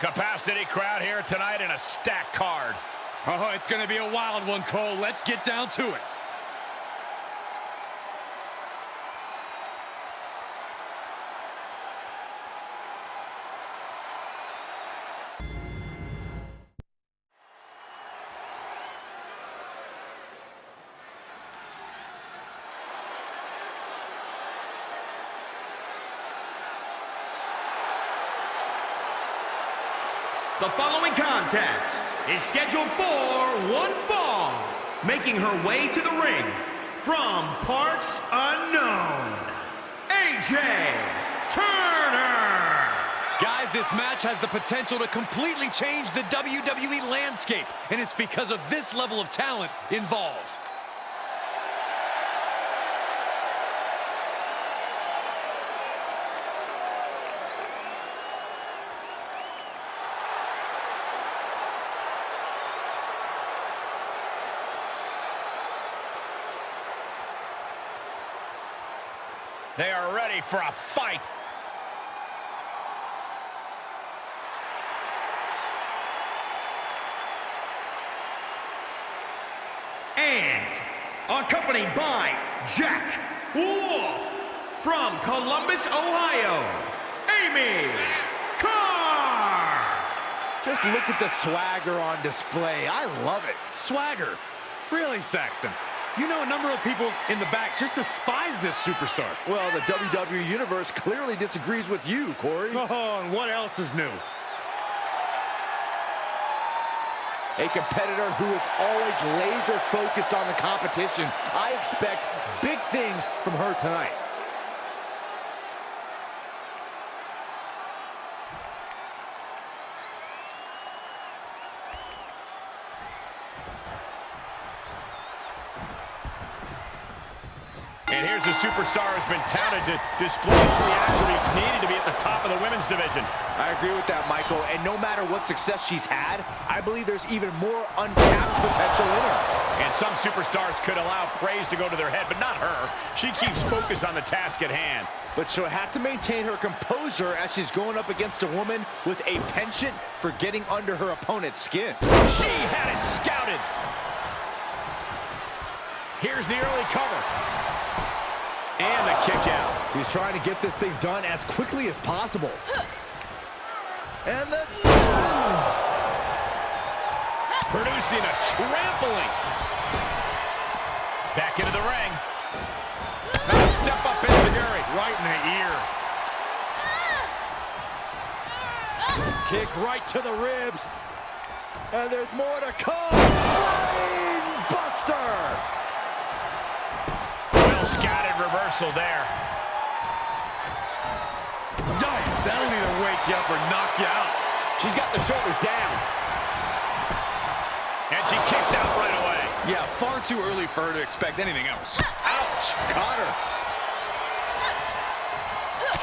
capacity crowd here tonight and a stacked card. Oh, it's going to be a wild one, Cole. Let's get down to it. The following contest is scheduled for one fall, making her way to the ring from parts unknown, AJ Turner. Guys, this match has the potential to completely change the WWE landscape, and it's because of this level of talent involved. They are ready for a fight. And accompanied by Jack Wolf from Columbus, Ohio, Amy Carr. Just look at the swagger on display. I love it. Swagger. Really, Saxton? You know a number of people in the back just despise this superstar. Well, the WWE Universe clearly disagrees with you, Corey. Oh, and what else is new? A competitor who is always laser focused on the competition. I expect big things from her tonight. And here's a superstar who's been touted to display all the attributes needed to be at the top of the women's division. I agree with that, Michael. And no matter what success she's had, I believe there's even more untapped potential in her. And some superstars could allow praise to go to their head, but not her. She keeps focus on the task at hand. But she'll have to maintain her composure as she's going up against a woman with a penchant for getting under her opponent's skin. She had it scouted. Here's the early cover. And the kick out. She's trying to get this thing done as quickly as possible. And the... Producing a trampling. Back into the ring. Now step up Enzuigiri. Right in the ear. Kick right to the ribs. And there's more to come. Brain Buster. Well scouted reversal there. Yikes, that'll either wake you up or knock you out. She's got the shoulders down. And she kicks out right away. Yeah, far too early for her to expect anything else. Ouch. Caught her.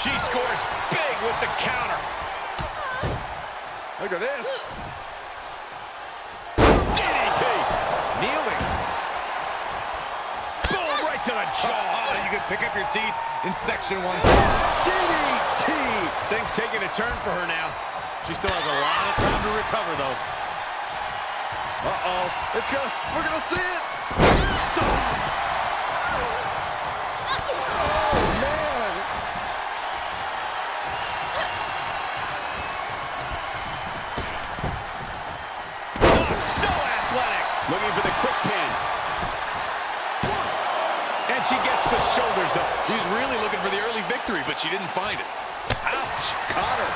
She scores big with the counter. Look at this. DDT. Kneeling. Boom, right to the jaw. Oh, you could pick up your teeth in section one. DDT. Things taking a turn for her now. She still has a lot of time to recover, though. Uh-oh. It's gonna, we're gonna see it. Stop. Oh, man. Oh, so athletic. Looking for the quick pin. And she gets the shoulders up. She's really looking for the early victory, but she didn't find it. Ouch. Caught her.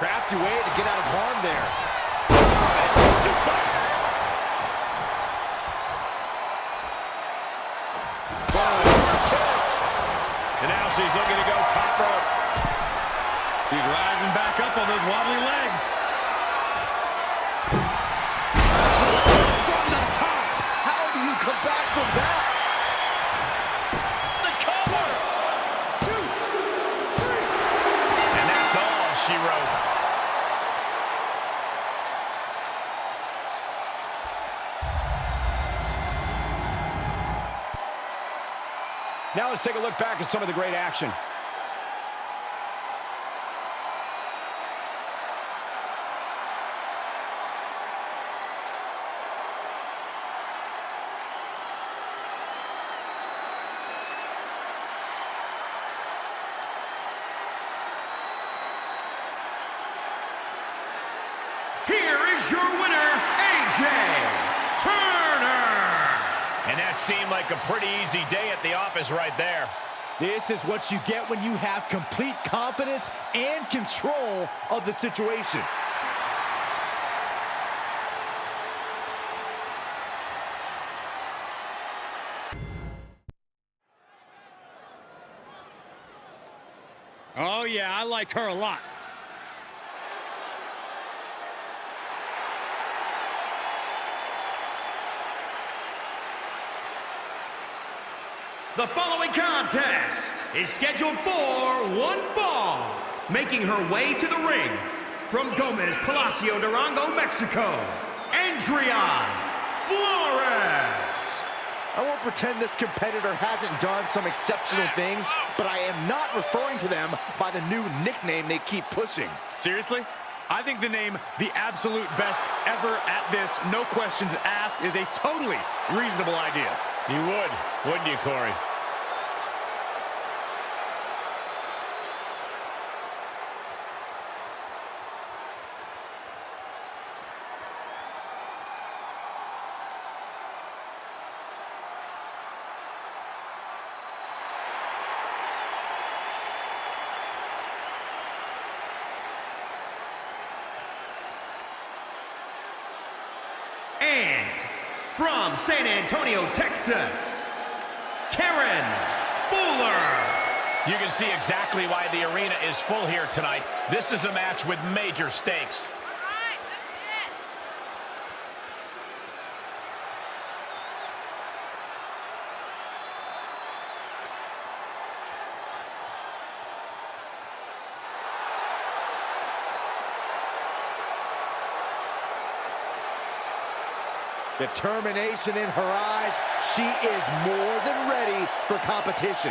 Crafty way to get out of harm there. And now she's looking to go top rope. She's rising back up on those wobbly legs. Back from that? The cover. Two, three. And that's all she wrote. Now let's take a look back at some of the great action. Your winner, AJ Turner. And that seemed like a pretty easy day at the office right there. This is what you get when you have complete confidence and control of the situation. Oh, yeah, I like her a lot. The following contest is scheduled for one fall. Making her way to the ring from Gomez Palacio Durango, Mexico, Andrea Flores. I won't pretend this competitor hasn't done some exceptional things, but I am not referring to them by the new nickname they keep pushing. Seriously? I think the name the absolute best ever at this, no questions asked, is a totally reasonable idea. You would, wouldn't you, Corey? And from San Antonio, Texas, Karen Fuller. You can see exactly why the arena is full here tonight. This is a match with major stakes. Alright, that's it. Determination in her eyes. She is more than ready for competition.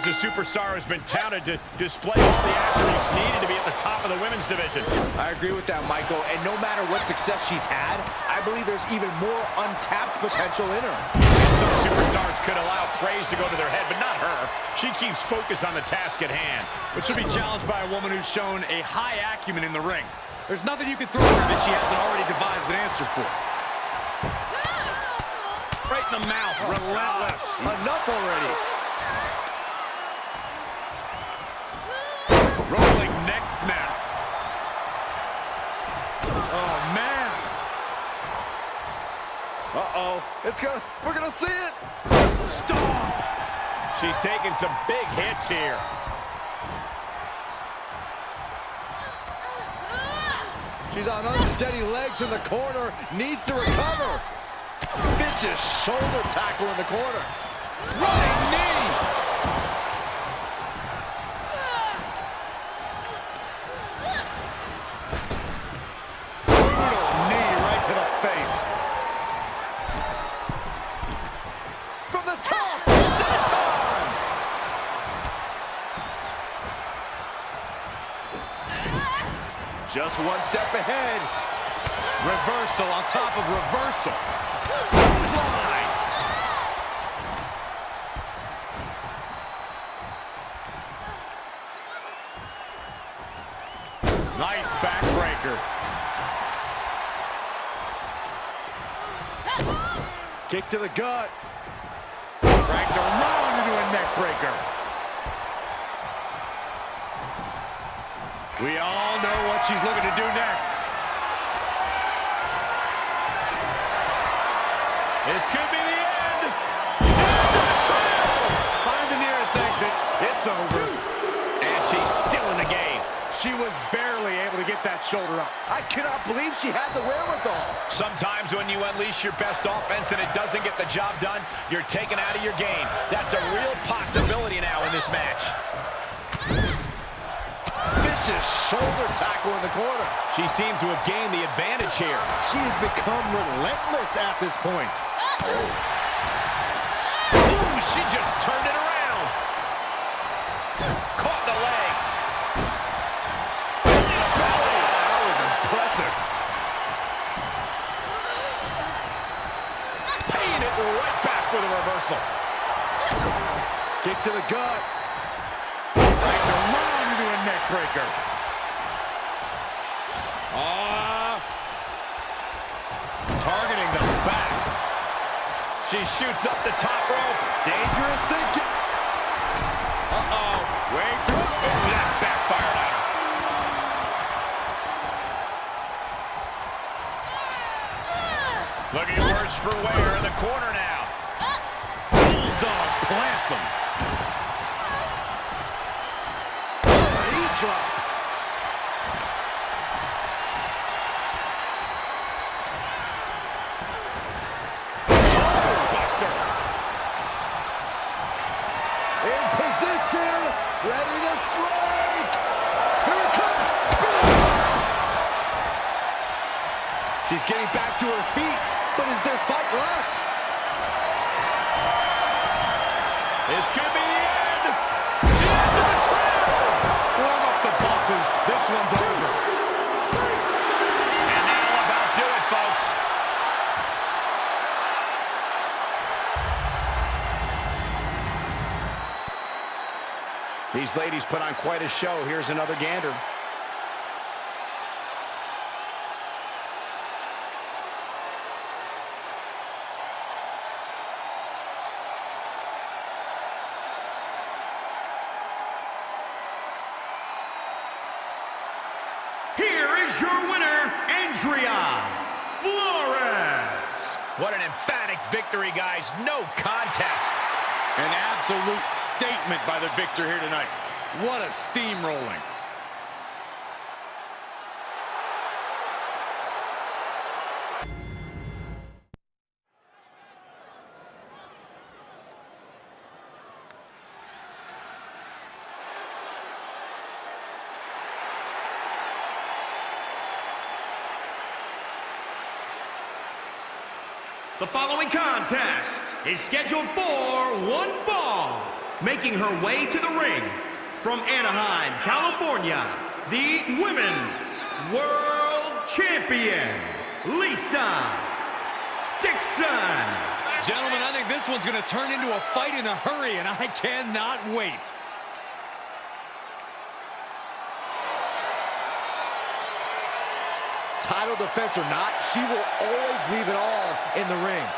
Here's a superstar who's been touted to display all the attributes needed to be at the top of the women's division. I agree with that, Michael. And no matter what success she's had, I believe there's even more untapped potential in her. And some superstars could allow praise to go to their head, but not her. She keeps focus on the task at hand. But she'll be challenged by a woman who's shown a high acumen in the ring. There's nothing you can throw at her that she hasn't already devised an answer for. Right in the mouth, relentless. Enough already. Snap. Oh, man. Uh-oh. It's gonna, we're gonna see it. Stop! She's taking some big hits here. She's on unsteady legs in the corner, needs to recover. Vicious shoulder tackle in the corner. Running knee. Brutal knee right to the face. From the top, senton. Just one step ahead. Reversal on top of reversal. Nice backbreaker. Kick to the gut. Dragged around into a neck breaker. We all she's looking to do next. This could be the end. Find the nearest exit. It's over. And she's still in the game. She was barely able to get that shoulder up. I cannot believe she had the wherewithal. Sometimes when you unleash your best offense and it doesn't get the job done, you're taken out of your game. That's a real possibility now in this match. Vicious shoulder tackle in the corner. She seemed to have gained the advantage here. She has become relentless at this point. Ooh, she just turned it around. Caught the leg. That was impressive. Paying it right back with a reversal. Kick to the gut. Right around into a neck breaker. Ah. Targeting the back. She shoots up the top rope. Dangerous thinking. Uh-oh. Way too... These ladies put on quite a show. Here's another gander. Here is your winner, Andrea Flores. What an emphatic victory, guys. No contest. An absolute statement by the victor here tonight. What a steamrolling. The following is scheduled for one fall. Making her way to the ring from Anaheim, California, the Women's World Champion, Lisa Dixon. Gentlemen, I think this one's going to turn into a fight in a hurry, and I cannot wait. Title defense or not, she will always leave it all in the ring.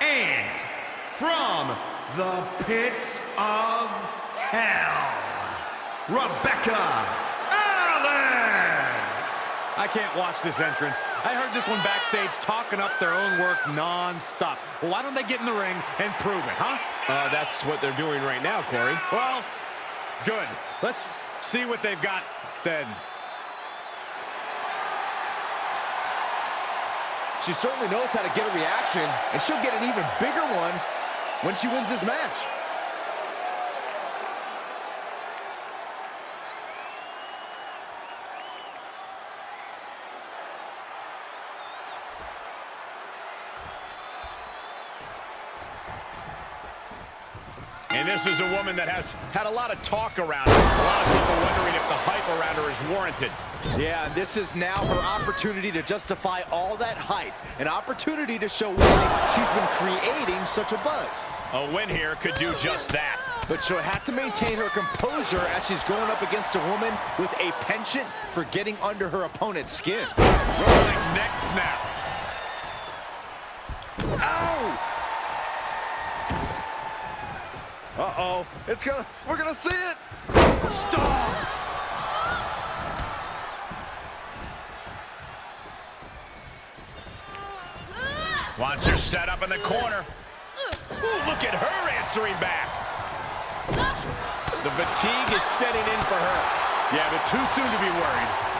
And from the pits of hell, Rebecca Allen. I can't watch this entrance. I heard this one backstage talking up their own work non-stop. Well, why don't they get in the ring and prove it, huh? Uh, that's what they're doing right now, Corey. Well, good. Let's see what they've got then. She certainly knows how to get a reaction, and she'll get an even bigger one when she wins this match. And this is a woman that has had a lot of talk around her. A lot of people wondering if the hype around her is warranted. Yeah, and this is now her opportunity to justify all that hype. An opportunity to show why she's been creating such a buzz. A win here could do just that. But she'll have to maintain her composure as she's going up against a woman with a penchant for getting under her opponent's skin. Rolling neck snap. Ow! Uh-oh. It's gonna, we're gonna see it. Stop! Wants her set up in the corner. Ooh, look at her answering back. The fatigue is setting in for her. Yeah, but too soon to be worried.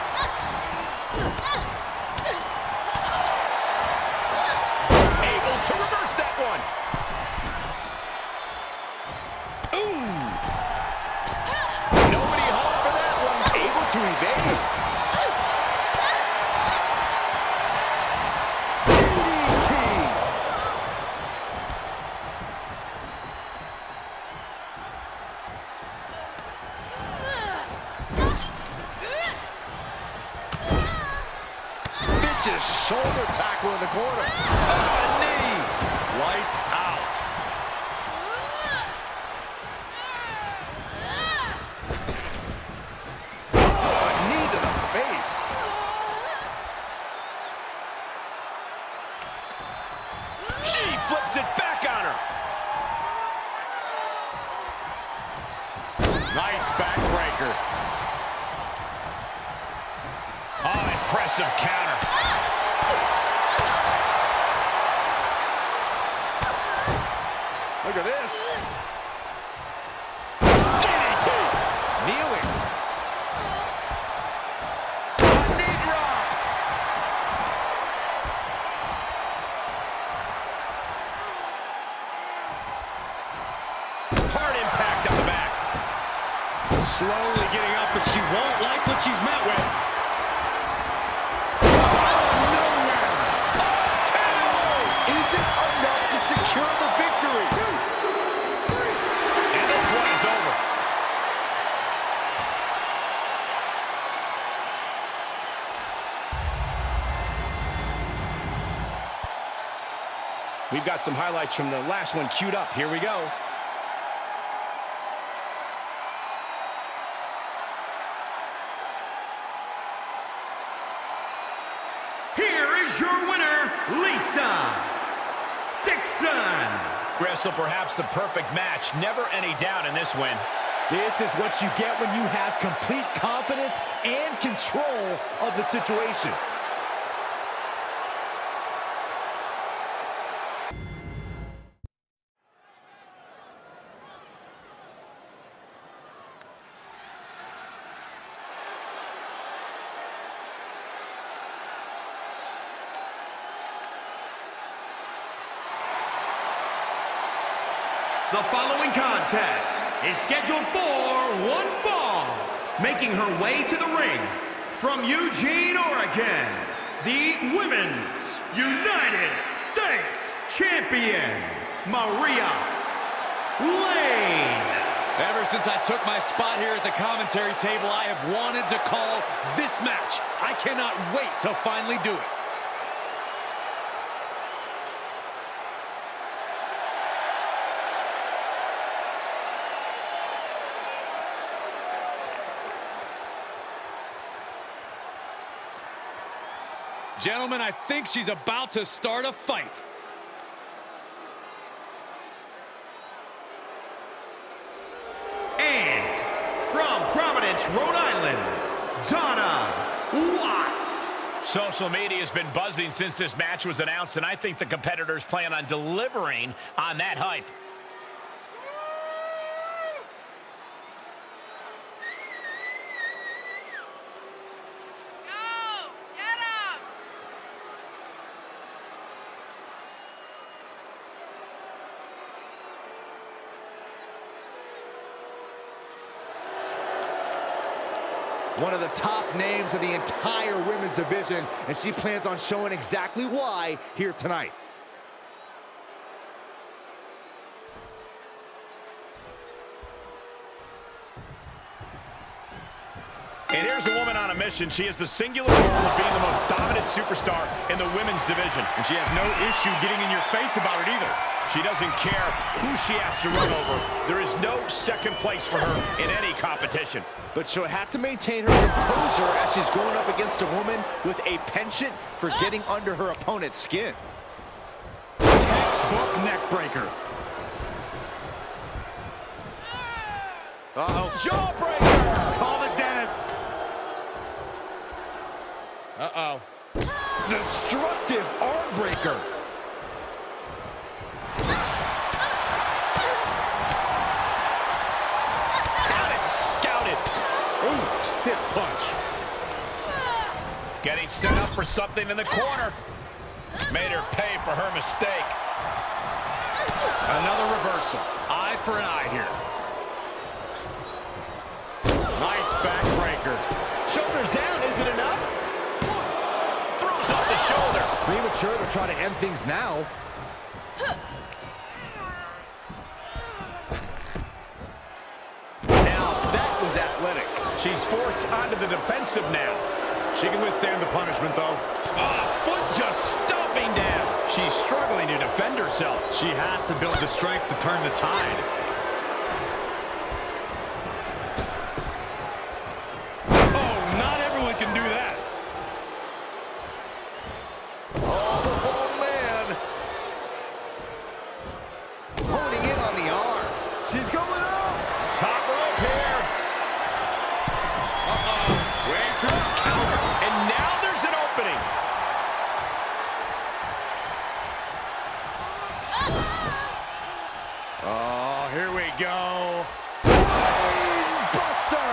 Vicious shoulder tackle in the corner. Oh, a knee. Lights out. Oh, knee to the face. She flips it back on her. Nice backbreaker. Oh, impressive counter. Slowly getting up, but she won't like what she's met with. Oh, is it enough to secure the victory? And this one is over. We've got some highlights from the last one queued up. Here we go. Wrestle perhaps the perfect match. Never any doubt in this win. This is what you get when you have complete confidence and control of the situation. The following contest is scheduled for one fall. Making her way to the ring from Eugene, Oregon, the Women's United States Champion, Maria Lane. Ever since I took my spot here at the commentary table, I have wanted to call this match. I cannot wait to finally do it. Gentlemen, I think she's about to start a fight. And from Providence, Rhode Island, Donna Watts. Social media has been buzzing since this match was announced, and I think the competitors plan on delivering on that hype. Go! Get up! One of the top names in the entire women's division, and she plans on showing exactly why here tonight. And here's a woman on a mission. She has the singular goal of being the most dominant superstar in the women's division. And she has no issue getting in your face about it either. She doesn't care who she has to run over. There is no second place for her in any competition. But she'll have to maintain her composure as she's going up against a woman with a penchant for getting under her opponent's skin. Textbook neck breaker. Uh-oh. Jawbreaker! Call the dentist. Uh-oh. Destructive arm breaker. Had it scouted. Ooh, stiff punch. Getting set up for something in the corner. Made her pay for her mistake. Another reversal. Eye for an eye here. Nice backbreaker. Shoulders down, is it enough? Throws off the shoulder. Premature to try to end things now. Now, that was athletic. She's forced onto the defensive now. She can withstand the punishment, though. Ah, foot just stomping down. She's struggling to defend herself. She has to build the strength to turn the tide. Oh, not everyone can do that. Oh, man. Honing in on the arm. She's going up. Top rope here. Uh-oh. Way through the counter. And now there's an opening. Oh, here we go. Buster.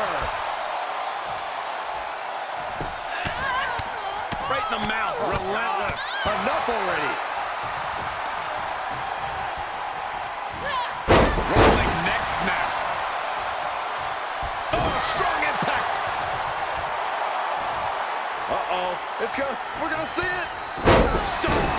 Right in the mouth. Relentless. Enough already. Rolling neck snap. Oh, strong impact. Uh-oh. It's gonna, we're gonna see it. Stop.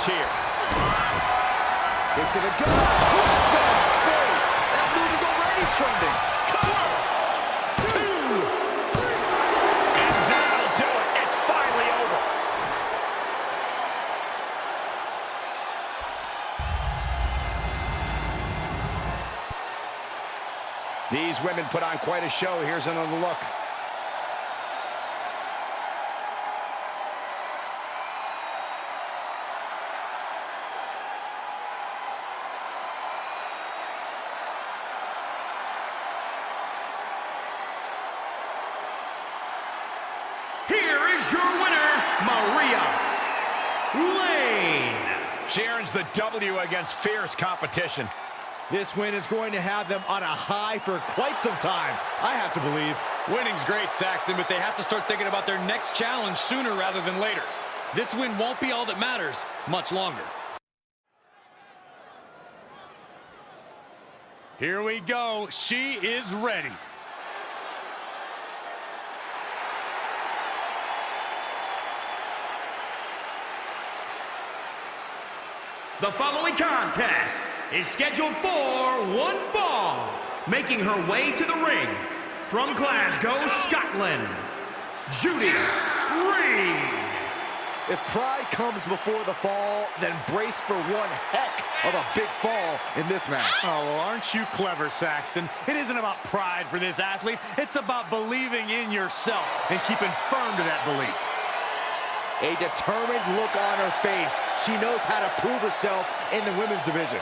Advantage here. Kick to the gut. Twist fate. That move is already trending. Cover. Two. And that'll do it. It's finally over. These women put on quite a show. Here's another look. She earns the W against fierce competition. This win is going to have them on a high for quite some time. I have to believe. Winning's great, Saxton, but they have to start thinking about their next challenge sooner rather than later. This win won't be all that matters much longer. Here we go. She is ready. The following contest is scheduled for one fall. Making her way to the ring from Glasgow, Scotland, Judy Reed. If pride comes before the fall, then brace for one heck of a big fall in this match. Oh, well, aren't you clever, Saxton? It isn't about pride for this athlete. It's about believing in yourself and keeping firm to that belief. A determined look on her face. She knows how to prove herself in the women's division.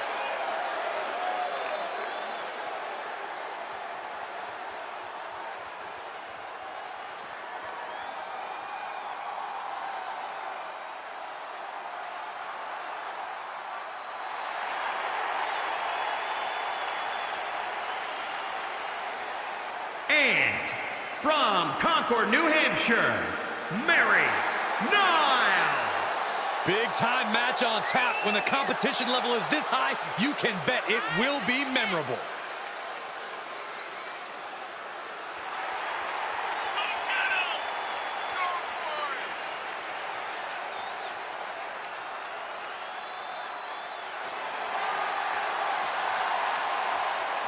And from Concord, New Hampshire, Mary Niles. Big time match on tap. When the competition level is this high, you can bet it will be memorable.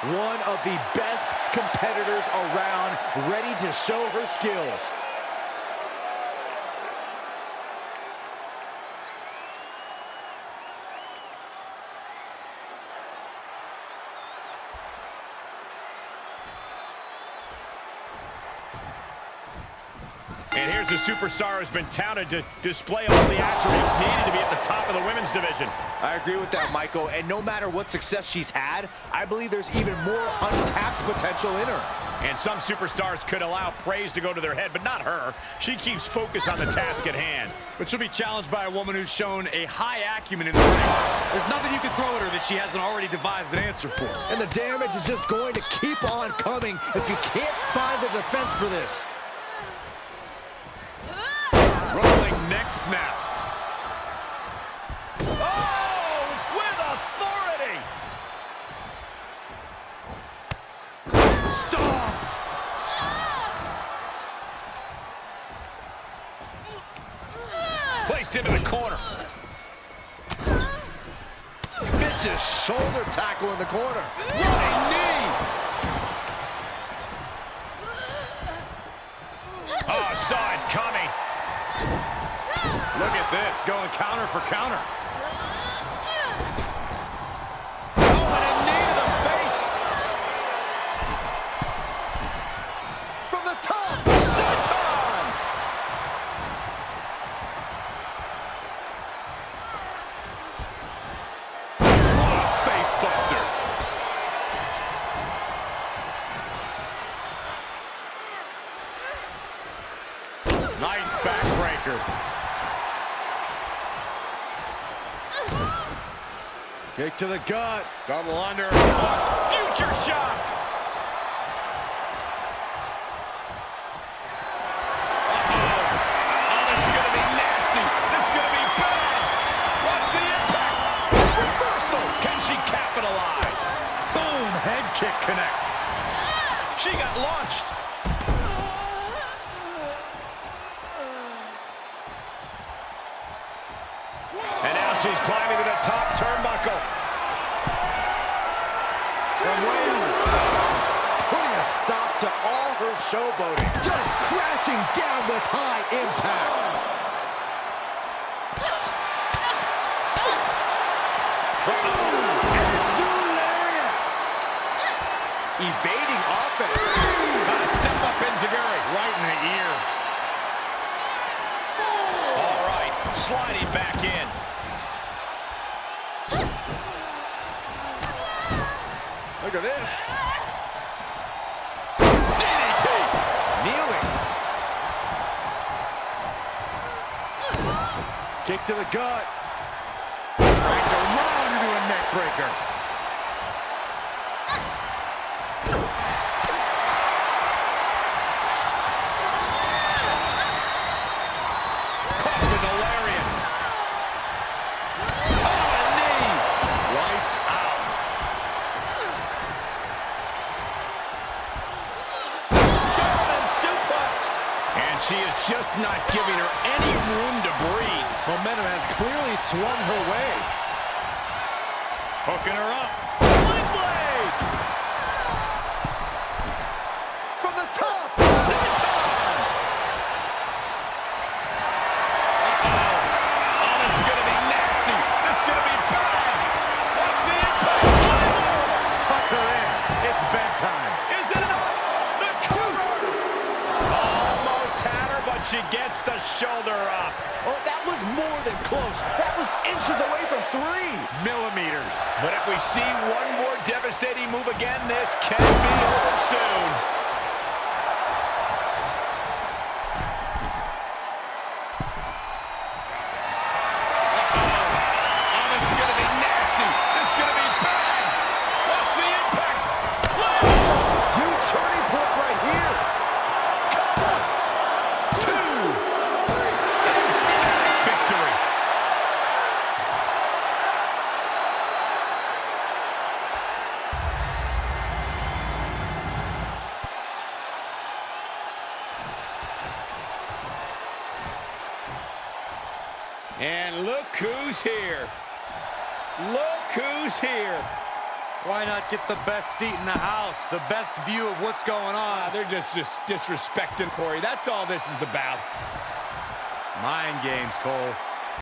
One of the best competitors around, ready to show her skills. And here's a superstar who's been touted to display all the attributes needed to be at the top of the women's division. I agree with that, Michael. And no matter what success she's had, I believe there's even more untapped potential in her. And some superstars could allow praise to go to their head, but not her. She keeps focus on the task at hand. But she'll be challenged by a woman who's shown a high acumen in the ring. There's nothing you can throw at her that she hasn't already devised an answer for. And the damage is just going to keep on coming if you can't find the defense for this. Neck snap. Oh! Stop! Placed into the corner. Vicious shoulder tackle in the corner. Running knee! Ah, oh, saw it coming. Look at this, going counter for counter. To the gut. Double under. Future shock. Oh, this is gonna be nasty. This is gonna be bad. What's the impact? Reversal. Can she capitalize? Boom, head kick connects. She got launched. And now she's climbing showboating. Just crashing down with high impact. Evading offense. Uh, step up Enzuigiri. Right in the ear. All right, sliding back in. Look at this. DDT. Kneeling. Kick to the gut. Trying to round into a neck But if we see one more devastating move again, this can be over soon. Seat in the house, the best view of what's going on? Ah, they're just, just disrespecting Corey. That's all this is about. Mind games, Cole.